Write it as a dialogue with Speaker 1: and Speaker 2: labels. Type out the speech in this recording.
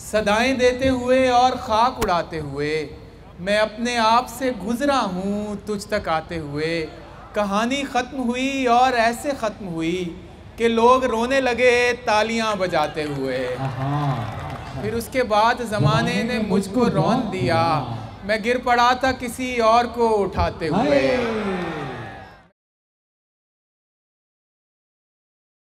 Speaker 1: सदाएँ देते हुए और खाक उड़ाते हुए मैं अपने आप से गुजरा हूँ तुझ तक आते हुए। कहानी ख़त्म हुई और ऐसे ख़त्म हुई कि लोग रोने लगे तालियाँ बजाते हुए। फिर उसके बाद ज़माने ने मुझको रौन दिया। मैं गिर पड़ा था किसी और को उठाते हुए।